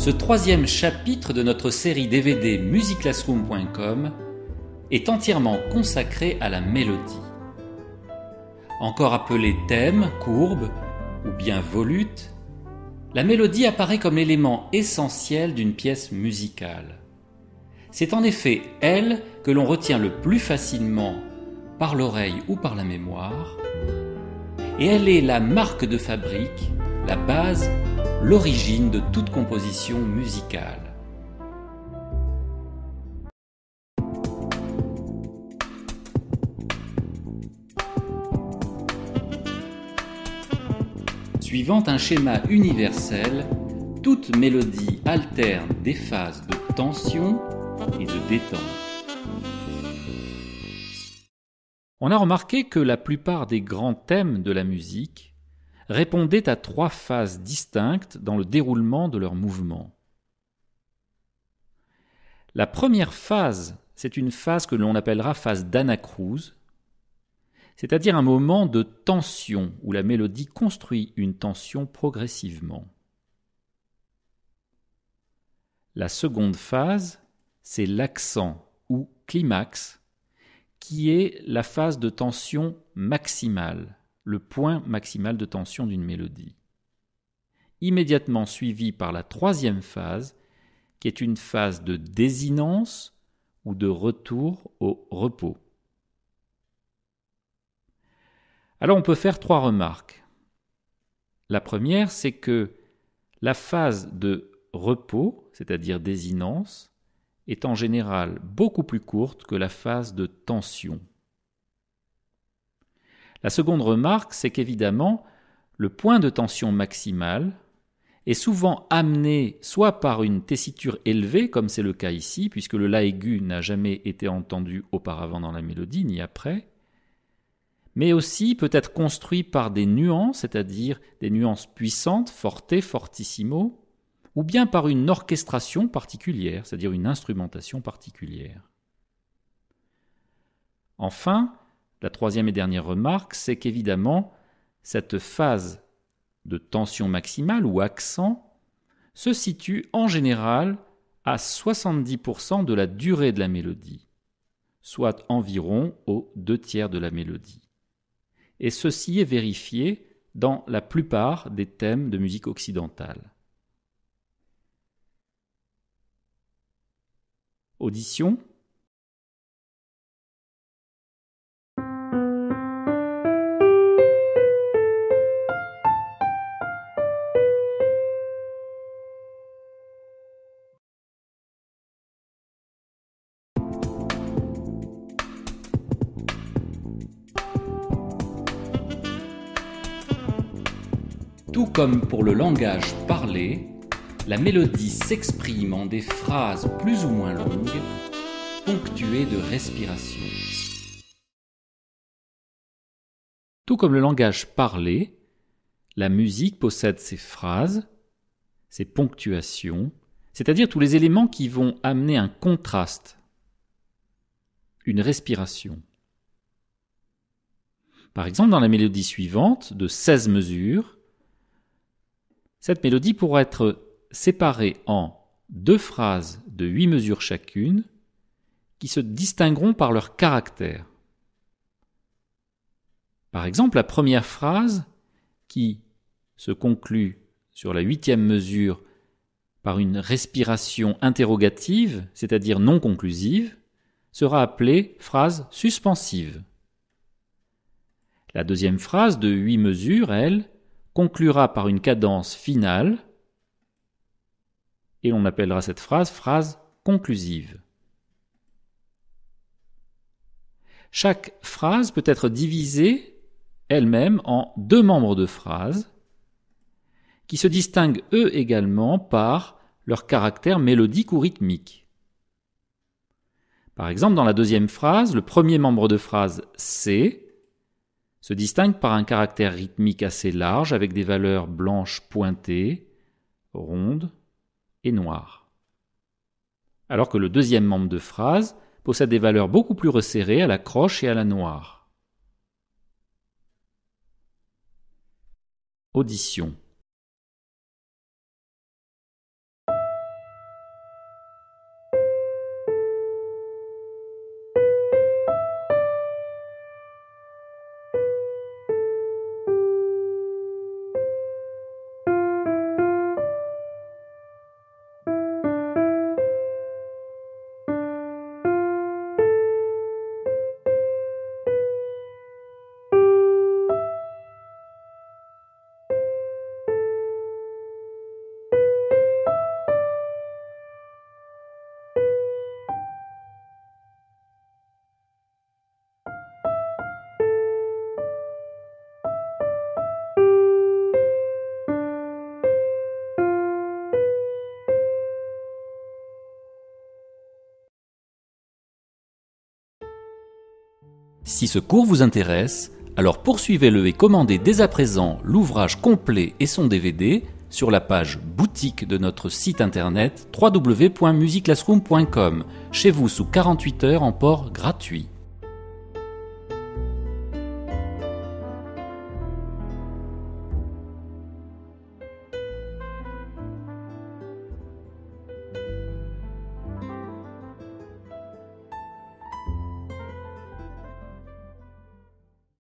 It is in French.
Ce troisième chapitre de notre série DVD musiclassroom.com est entièrement consacré à la mélodie. Encore appelée thème, courbe ou bien volute, la mélodie apparaît comme l'élément essentiel d'une pièce musicale. C'est en effet elle que l'on retient le plus facilement par l'oreille ou par la mémoire, et elle est la marque de fabrique, la base, l'origine de toute composition musicale. Suivant un schéma universel, toute mélodie alterne des phases de tension et de détente. On a remarqué que la plupart des grands thèmes de la musique répondaient à trois phases distinctes dans le déroulement de leur mouvement. La première phase, c'est une phase que l'on appellera phase d'anacrouse, c'est-à-dire un moment de tension où la mélodie construit une tension progressivement. La seconde phase, c'est l'accent ou climax, qui est la phase de tension maximale, le point maximal de tension d'une mélodie. Immédiatement suivi par la troisième phase, qui est une phase de désinence ou de retour au repos. Alors on peut faire trois remarques. La première, c'est que la phase de repos, c'est-à-dire désinence, est en général beaucoup plus courte que la phase de tension. La seconde remarque, c'est qu'évidemment, le point de tension maximale est souvent amené soit par une tessiture élevée, comme c'est le cas ici, puisque le La aigu n'a jamais été entendu auparavant dans la mélodie, ni après, mais aussi peut être construit par des nuances, c'est-à-dire des nuances puissantes, forte, fortissimo, ou bien par une orchestration particulière, c'est-à-dire une instrumentation particulière. Enfin, la troisième et dernière remarque, c'est qu'évidemment, cette phase de tension maximale ou accent se situe en général à 70% de la durée de la mélodie, soit environ aux deux tiers de la mélodie. Et ceci est vérifié dans la plupart des thèmes de musique occidentale. Audition. Tout comme pour le langage parlé, la mélodie s'exprime en des phrases plus ou moins longues, ponctuées de respiration. Tout comme le langage parlé, la musique possède ses phrases, ses ponctuations, c'est-à-dire tous les éléments qui vont amener un contraste, une respiration. Par exemple, dans la mélodie suivante, de 16 mesures, cette mélodie pourrait être séparés en deux phrases de huit mesures chacune qui se distingueront par leur caractère. Par exemple, la première phrase qui se conclut sur la huitième mesure par une respiration interrogative, c'est-à-dire non conclusive, sera appelée phrase suspensive. La deuxième phrase de huit mesures, elle, conclura par une cadence finale, et l'on appellera cette phrase phrase conclusive. Chaque phrase peut être divisée elle-même en deux membres de phrase qui se distinguent eux également par leur caractère mélodique ou rythmique. Par exemple, dans la deuxième phrase, le premier membre de phrase C se distingue par un caractère rythmique assez large avec des valeurs blanches pointées, rondes, et noir. Alors que le deuxième membre de phrase possède des valeurs beaucoup plus resserrées à la croche et à la noire. Audition. Si ce cours vous intéresse, alors poursuivez-le et commandez dès à présent l'ouvrage complet et son DVD sur la page boutique de notre site internet www.musiclassroom.com, chez vous sous 48 heures en port gratuit.